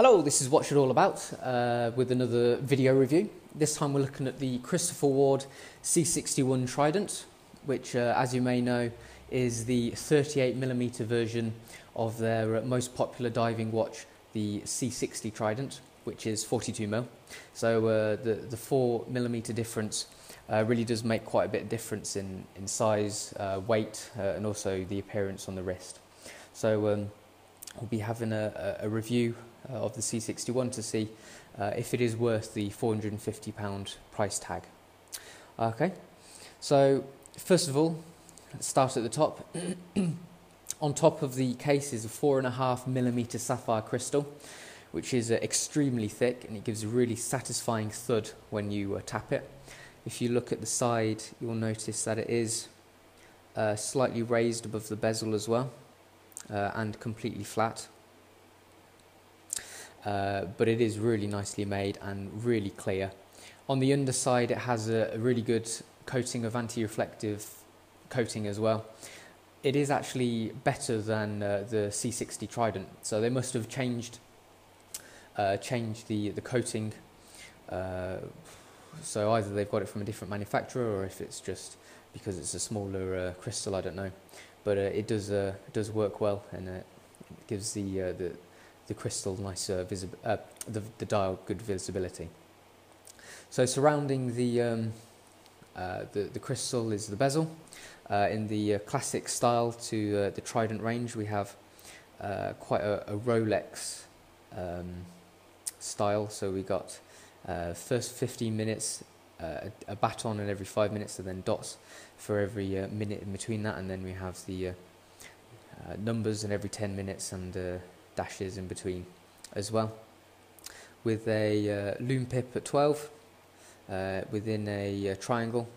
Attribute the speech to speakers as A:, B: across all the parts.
A: Hello, this is Watch It All About uh, with another video review. This time we're looking at the Christopher Ward C61 Trident, which, uh, as you may know, is the 38mm version of their most popular diving watch, the C60 Trident, which is 42mm. So uh, the, the 4mm difference uh, really does make quite a bit of difference in, in size, uh, weight, uh, and also the appearance on the wrist. So um, we'll be having a, a review uh, of the C61 to see uh, if it is worth the £450 price tag. Okay, so first of all, let's start at the top. On top of the case is a four and a half millimeter sapphire crystal, which is uh, extremely thick and it gives a really satisfying thud when you uh, tap it. If you look at the side, you'll notice that it is uh, slightly raised above the bezel as well uh, and completely flat. Uh, but it is really nicely made and really clear. On the underside, it has a, really good coating of anti-reflective coating as well. It is actually better than uh, the C60 Trident, so they must have changed uh, changed the the coating. Uh, so either they've got it from a different manufacturer, or if it's just because it's a smaller uh, crystal, I don't know. But it does does work well, and it gives the the the crystal nice uh, the the dial good visibility. So surrounding the um, uh, the, the crystal is the bezel. Uh, in the uh, classic style to uh, the Trident range, we have uh, quite a, a Rolex um, style. So we got first 15 minutes, a, a baton and every five minutes, and then dots for every minute in between that, and then we have the numbers in every 10 minutes and dashes in between as well. With a uh, lume pip at 12 uh, within a uh, triangle.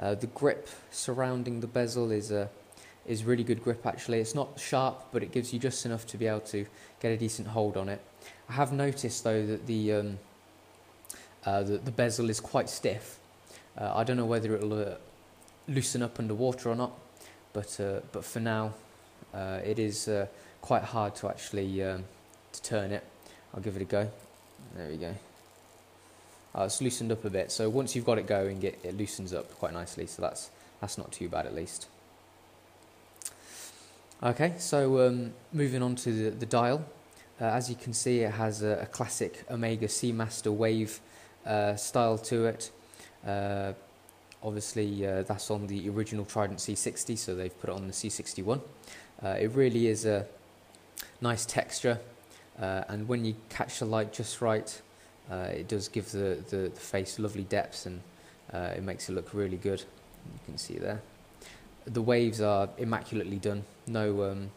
A: Uh, the grip surrounding the bezel is a is really good grip actually. It's not sharp, but it gives you just enough to be able to get a decent hold on it. I have noticed though that the um, uh, the, the bezel is quite stiff. Uh, I don't know whether it'll uh, loosen up underwater or not, but uh, but for now, uh, it is uh, quite hard to actually um, to turn it. I'll give it a go. There we go. Uh, it's loosened up a bit, so once you've got it going, it, it loosens up quite nicely. So that's that's not too bad at least. Okay, so um, moving on to the, the dial. Uh, as you can see, it has a, a classic Omega Seamaster wave uh, style to it. Uh, obviously, uh, that's on the original Trident C60, so they've put it on the C61. Uh, it really is a nice texture, uh, and when you catch the light just right, uh, it does give the, the, the face lovely depth and uh, it makes it look really good. You can see there. The waves are immaculately done. No, um,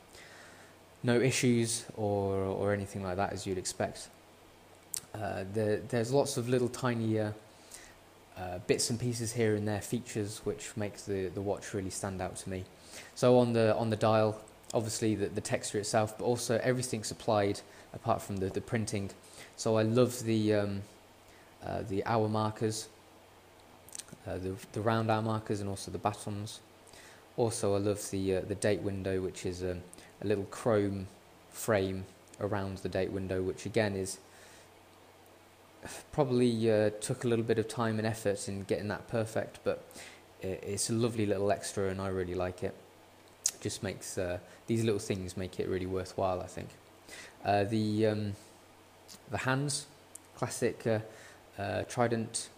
A: no issues or, or anything like that as you'd expect. Uh, there, there's lots of little tiny uh, uh, bits and pieces here and there, features which makes the, the watch really stand out to me. So on the on the dial, obviously the, the texture itself, but also everything supplied apart from the, the printing. So I love the um, uh, the hour markers, uh, the the round hour markers, and also the batons. Also, I love the uh, the date window, which is um, a little chrome frame around the date window, which again is probably uh, took a little bit of time and effort in getting that perfect, but it's a lovely little extra, and I really like it. Just makes uh, these little things make it really worthwhile, I think. Uh, the um, the hands, classic uh, uh, trident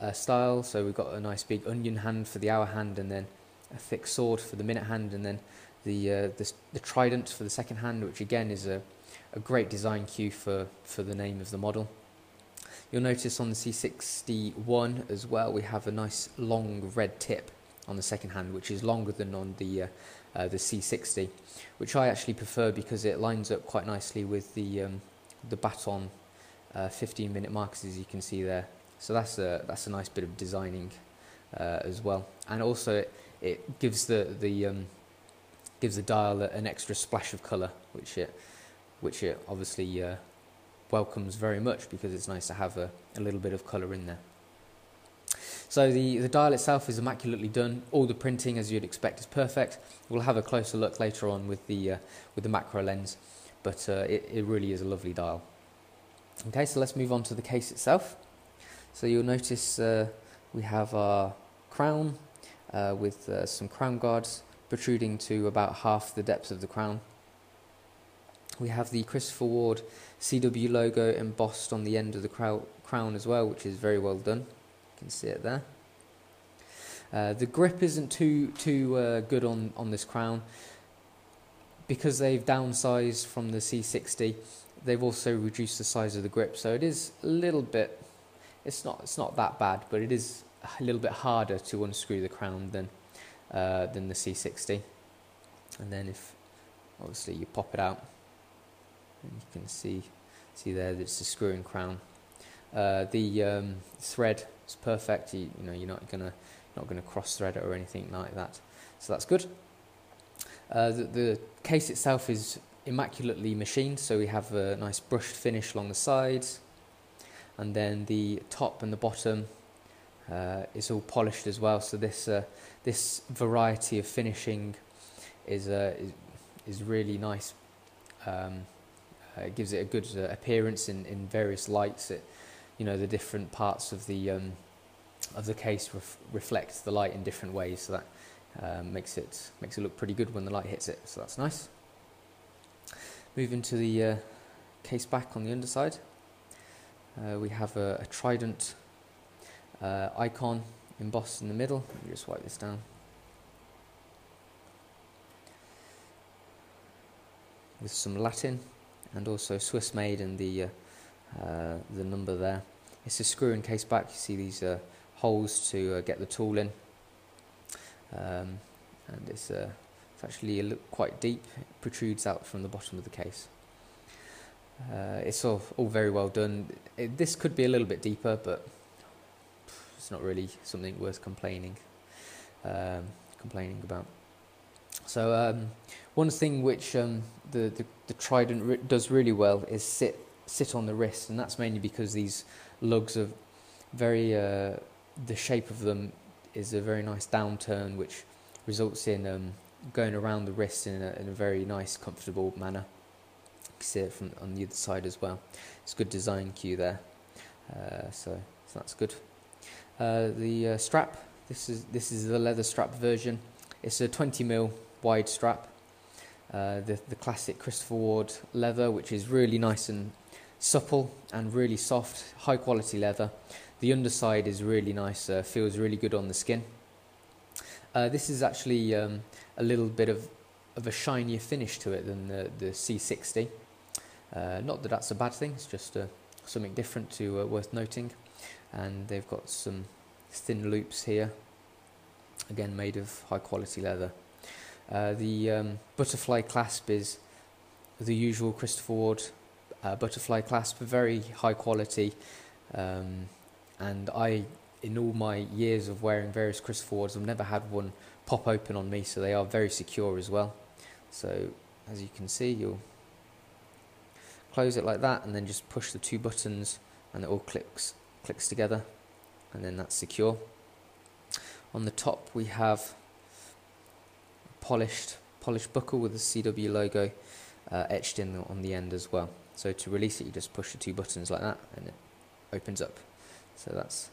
A: uh, style. So we've got a nice big onion hand for the hour hand, and then a thick sword for the minute hand, and then the the, the trident for the second hand, which again is a, a great design cue for, for the name of the model. You'll notice on the C61 as well, we have a nice long red tip on the second hand, which is longer than on the uh, uh, the C60, which I actually prefer because it lines up quite nicely with the um, the baton uh, 15 minute markers as you can see there. So that's a that's a nice bit of designing uh, as well, and also it, it gives the the um, gives the dial an extra splash of colour, which it which it obviously uh, welcomes very much because it's nice to have a, a little bit of colour in there. So the, the dial itself is immaculately done. All the printing, as you'd expect, is perfect. We'll have a closer look later on with the, uh, with the macro lens, but uh, it, it really is a lovely dial. Okay, so let's move on to the case itself. So you'll notice uh, we have our crown uh, with uh, some crown guards protruding to about half the depth of the crown. We have the Christopher Ward CW logo embossed on the end of the crown as well, which is very well done. You can see it there. Uh, the grip isn't too too uh, good on, on this crown because they've downsized from the C60. They've also reduced the size of the grip, so it is a little bit. It's not it's not that bad, but it is a little bit harder to unscrew the crown than uh, than the C60. And then if obviously you pop it out, you can see see there that it's a screwing crown. Uh, the um, thread is perfect. You, you know you're not gonna not gonna cross thread it or anything like that. So that's good. Uh, the, the case itself is immaculately machined, so we have a nice brushed finish along the sides, and then the top and the bottom uh, is all polished as well. So this uh, this variety of finishing is uh, is, is really nice. Um, uh, it gives it a good uh, appearance in, in various lights. It, you know, the different parts of the um, of the case ref- reflect the light in different ways, so that um, makes it makes it look pretty good when the light hits it. So that's nice. Moving to the uh, case back on the underside, uh, we have a, a trident uh, icon embossed in the middle. Let me just wipe this down. With some Latin and also Swiss made and the the number there. It's a screw and case back. You see these uh, holes to uh, get the tool in, um, and it's uh, it's actually a quite deep. It protrudes out from the bottom of the case. Uh, it's all all very well done. It, this could be a little bit deeper, but it's not really something worth complaining um, complaining about. So um, one thing which um, the, the, the Trident does really well is sit sit on the wrist, and that's mainly because these lugs are very uh, the shape of them is a very nice downturn, which results in um, going around the wrist in a, in a very nice, comfortable manner. You can see it from on the other side as well. It's a good design cue there, uh, so, so that's good. Uh, the uh, strap. This is this is the leather strap version. It's a 20 mil wide strap. Uh, the the classic Christopher Ward leather, which is really nice and supple and really soft, high quality leather. The underside is really nice, uh, feels really good on the skin. Uh, this is actually um, a little bit of, of a shinier finish to it than the, the C60. Uh, not that that's a bad thing, it's just uh, something different to uh, worth noting. And they've got some thin loops here, again made of high quality leather. Uh, the um, butterfly clasp is the usual Christopher Ward uh, butterfly clasp, very high quality. Um, and I, in all my years of wearing various Chris Wards, I've never had one pop open on me, so they are very secure as well. So, as you can see, you'll close it like that, and then just push the two buttons, and it all clicks clicks together, and then that's secure. On the top, we have polished polished buckle with the CW logo uh, etched in on the end as well. So to release it, you just push the two buttons like that, and it opens up. So that's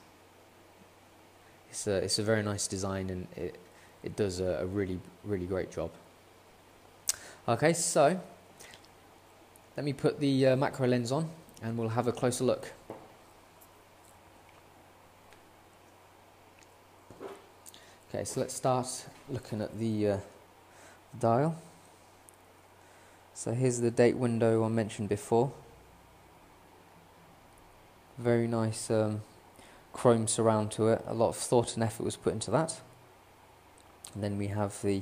A: it's a it's a very nice design, and it it does a, a really really great job. Okay, so let me put the uh, macro lens on, and we'll have a closer look. Okay, so let's start looking at the uh, dial. So here's the date window I mentioned before. Very nice um, chrome surround to it. A lot of thought and effort was put into that. And then we have the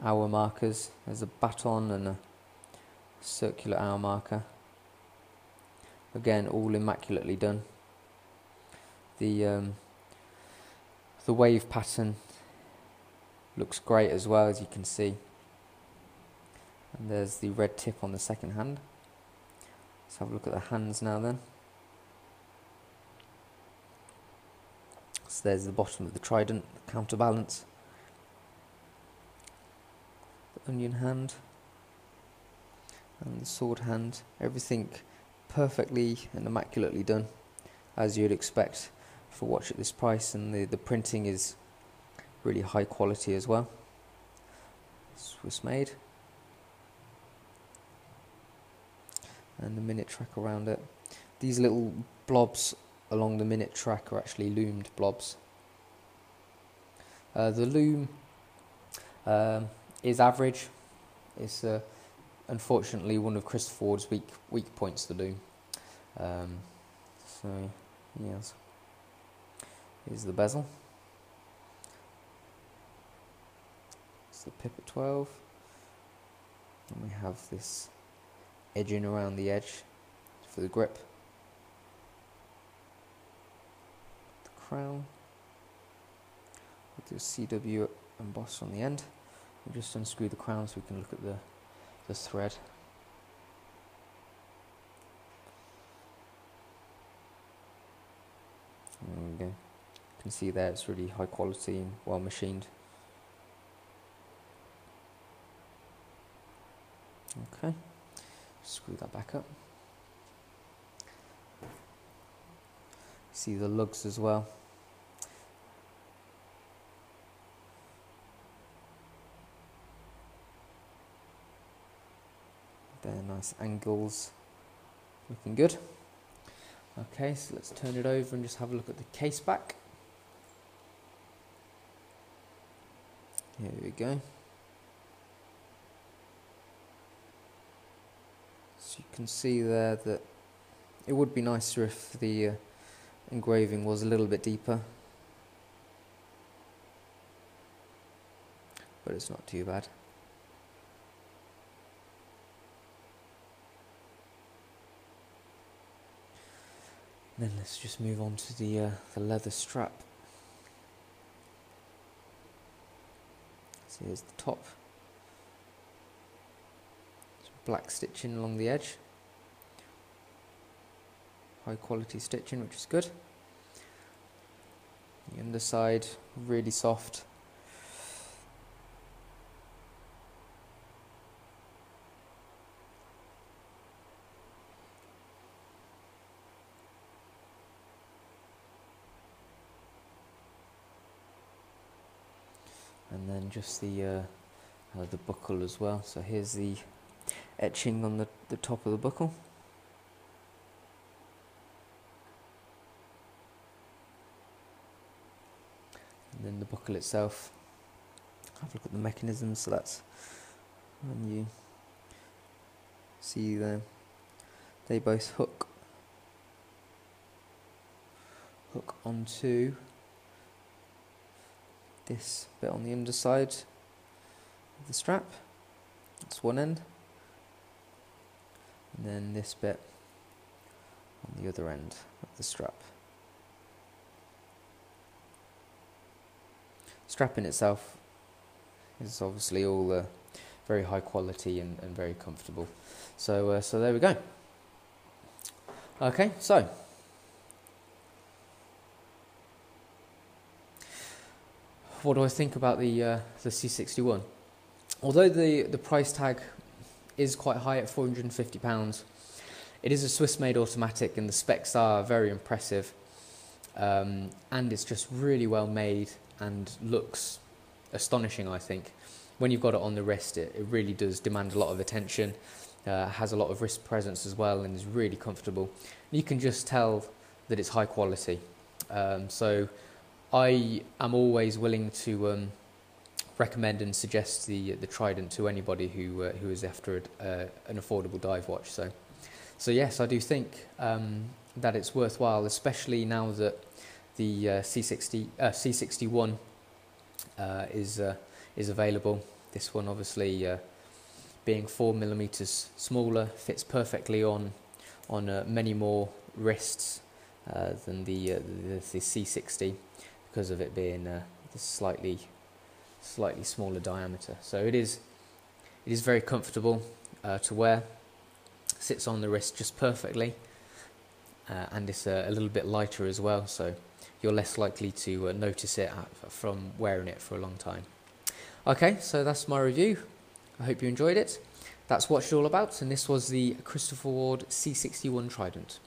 A: hour markers. There's a baton and a circular hour marker. Again, all immaculately done. The um, the wave pattern looks great as well as you can see. And there's the red tip on the second hand. Let's have a look at the hands now then. So there's the bottom of the trident, the counterbalance, the onion hand, and the sword hand, everything perfectly and immaculately done, as you'd expect for watch at this price, and the, the printing is really high quality as well. Swiss made. And the minute track around it. These little blobs along the minute track are actually loomed blobs. Uh, the loom um, is average. It's uh, unfortunately one of Chris Ward's weak weak points. The loom. Um, so yes, here's the bezel. It's the pip at 12. And we have this edging around the edge for the grip. The crown with the CW embossed on the end. We'll just unscrew the crown so we can look at the, the thread. There we go. You can see there it's really high quality and well machined. Okay, screw that back up. See the lugs as well. They're nice angles, looking good. Okay, so let's turn it over and just have a look at the case back. Here we go. You can see there that it would be nicer if the uh, engraving was a little bit deeper. But it's not too bad. Then let's just move on to the uh, the leather strap. So here's the top. Black stitching along the edge. High quality stitching, which is good. The underside really soft. and then just the uh, uh, the buckle as well. So here's the etching on the, the top of the buckle. And then the buckle itself. Have a look at the mechanism. So that's when you see them. They both hook hook onto this bit on the underside of the strap. That's one end. And then this bit on the other end of the strap. Strap in itself is obviously all uh, very high quality and, and very comfortable. So, uh, so there we go. Okay, so what do I think about the uh, the C61? Although the the price tag is quite high at 450 pounds, it is a Swiss-made automatic, and the specs are very impressive. Um, and it's just really well made and looks astonishing. I think when you've got it on the wrist, it, it really does demand a lot of attention. Uh, has a lot of wrist presence as well, and is really comfortable. You can just tell that it's high quality. Um, so I am always willing to um, recommend and suggest the the Trident to anybody who uh, who is after a, uh, an affordable dive watch. So, so yes, I do think um, that it's worthwhile, especially now that the uh, C60 uh, C61 uh, is uh, is available. This one, obviously, being four millimeters smaller, fits perfectly on on many more wrists than the, the the C60 because of it being slightly slightly smaller diameter. So it is it is very comfortable uh, to wear. Sits on the wrist just perfectly, uh, and it's a, a, little bit lighter as well. So you're less likely to uh, notice it from wearing it for a long time. Okay, so that's my review. I hope you enjoyed it. that's Watch It All About, and this was the Christopher Ward C61 Trident.